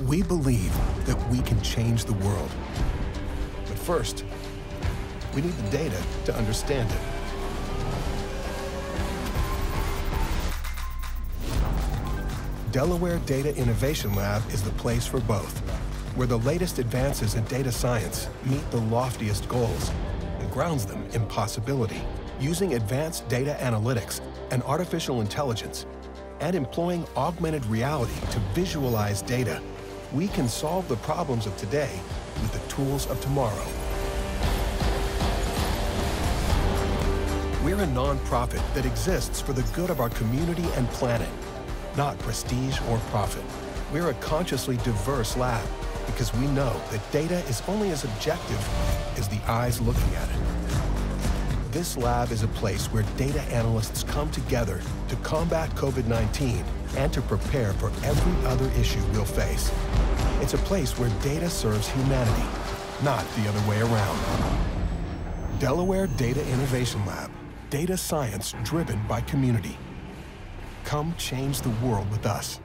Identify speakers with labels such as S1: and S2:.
S1: We believe that we can change the world. But first, we need the data to understand it. Delaware Data Innovation Lab is the place for both, where the latest advances in data science meet the loftiest goals and grounds them in possibility. Using advanced data analytics and artificial intelligence and employing augmented reality to visualize data, we can solve the problems of today with the tools of tomorrow. We're a nonprofit that exists for the good of our community and planet, not prestige or profit. We're a consciously diverse lab because we know that data is only as objective as the eyes looking at it. This lab is a place where data analysts come together to combat COVID-19 and to prepare for every other issue we'll face. It's a place where data serves humanity, not the other way around. Delaware Data Innovation Lab. Data science driven by community. Come change the world with us.